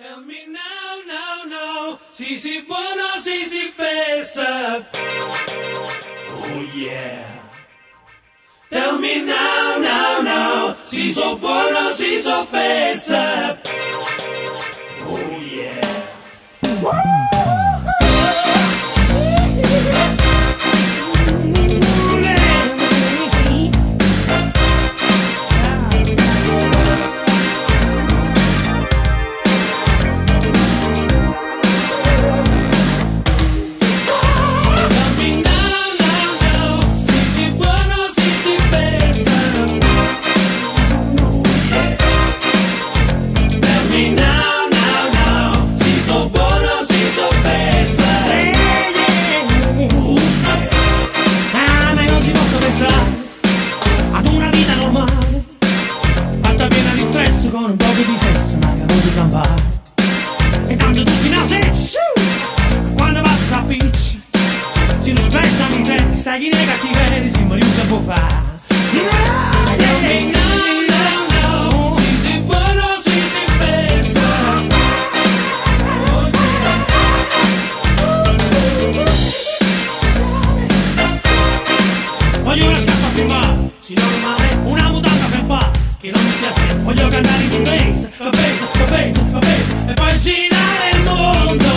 Tell me now, now, now, si si buono, si si fessa. Oh yeah. Tell me now, now, now, si so buono, si so fessa. Stress con un po' di sesso, ma che ti campare. E tanto tu si nasce, quando passa a pitch, si non spezza miseria, stai chi negativi, si muore un si si buono, si si fessa. Oh Voglio una scarpa a firmare, signor male, una Voglio cantare in un mese, un mese, un mese, un mese E poi girare il mondo.